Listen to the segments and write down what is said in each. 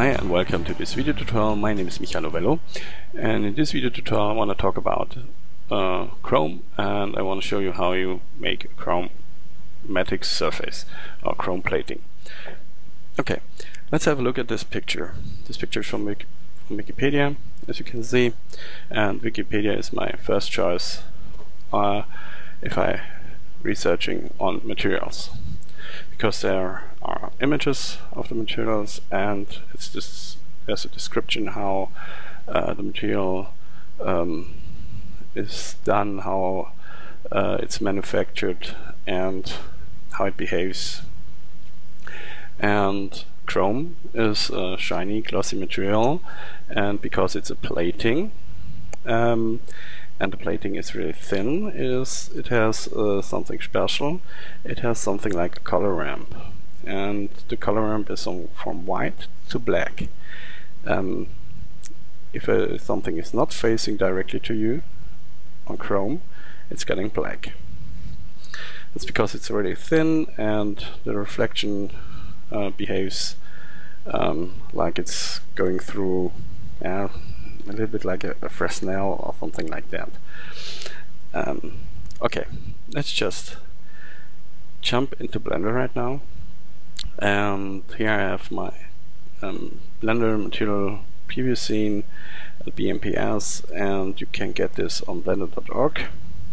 Hi and welcome to this video tutorial. My name is Michael Novelo and in this video tutorial I want to talk about uh, chrome and I want to show you how you make a chromatic surface or chrome plating. Okay, let's have a look at this picture. This picture is from, Wik from Wikipedia as you can see and Wikipedia is my first choice uh, if I researching on materials because there are images of the materials and it's this there's a description how uh, the material um, is done, how uh, it's manufactured and how it behaves. And chrome is a shiny glossy material and because it's a plating um, and the plating is really thin is it has uh, something special it has something like a color ramp and the color ramp is on, from white to black um, if uh, something is not facing directly to you on chrome it's getting black it's because it's already thin and the reflection uh, behaves um, like it's going through uh, a little bit like a, a Fresnel or something like that. Um, okay, let's just jump into Blender right now. And here I have my um, Blender material preview scene BMPS and you can get this on blender.org.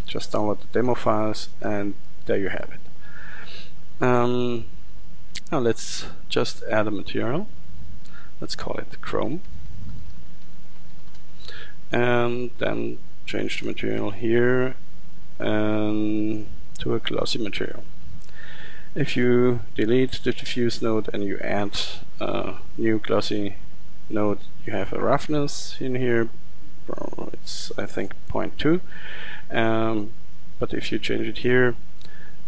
Just download the demo files and there you have it. Um, now let's just add a material. Let's call it Chrome and then change the material here and to a glossy material. If you delete the diffuse node and you add a new glossy node, you have a roughness in here. It's I think 0.2. Um, but if you change it here,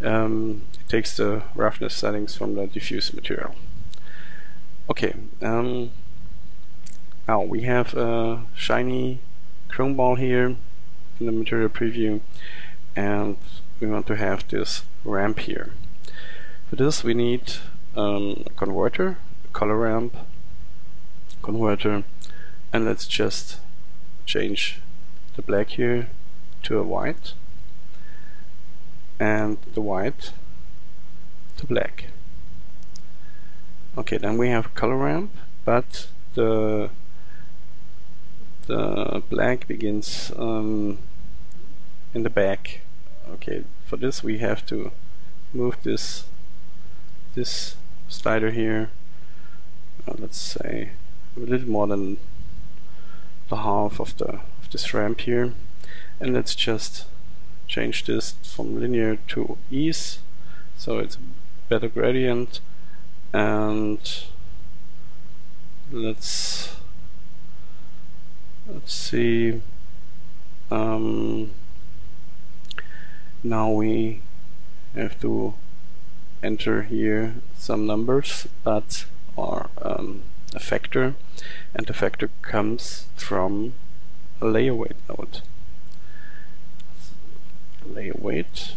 um, it takes the roughness settings from the diffuse material. Okay, um, now we have a shiny chrome ball here in the material preview and we want to have this ramp here. For this we need um, a converter, a color ramp, converter and let's just change the black here to a white and the white to black. Okay, then we have color ramp, but the the black begins um, in the back. Okay, for this we have to move this this slider here. Uh, let's say a little more than the half of the of this ramp here, and let's just change this from linear to ease, so it's a better gradient, and let's let's see um, now we have to enter here some numbers but are um, a factor and the factor comes from a layer weight node layer weight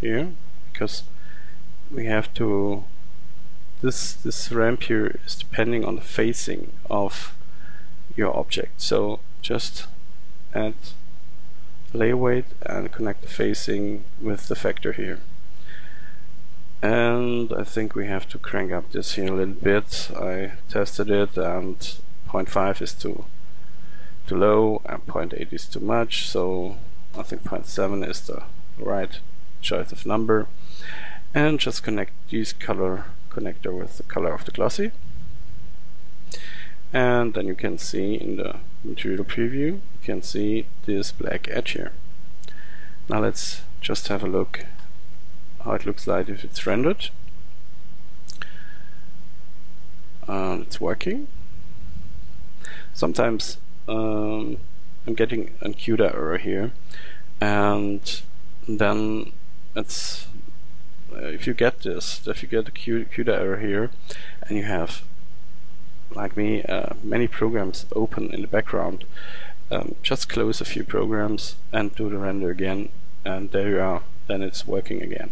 here because we have to this this ramp here is depending on the facing of your object. So just add layer weight and connect the facing with the factor here. And I think we have to crank up this here a little bit. I tested it and 0.5 is too too low and 0.8 is too much. So I think 0.7 is the right choice of number. And just connect this color connector with the color of the glossy. And then you can see in the material preview you can see this black edge here. Now let's just have a look how it looks like if it's rendered uh, it's working sometimes um, I'm getting a CUDA error here and then it's uh, if you get this if you get a CUDA error here and you have like me, uh, many programs open in the background. Um, just close a few programs and do the render again, and there you are. Then it's working again.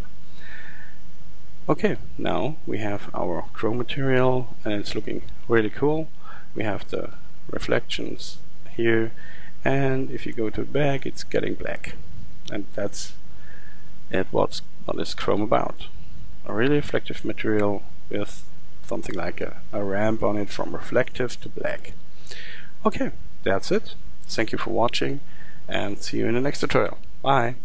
Okay, now we have our chrome material and it's looking really cool. We have the reflections here and if you go to the back it's getting black. And that's it what's what is chrome about. A really reflective material with something like a, a ramp on it from reflective to black. Okay that's it. Thank you for watching and see you in the next tutorial. Bye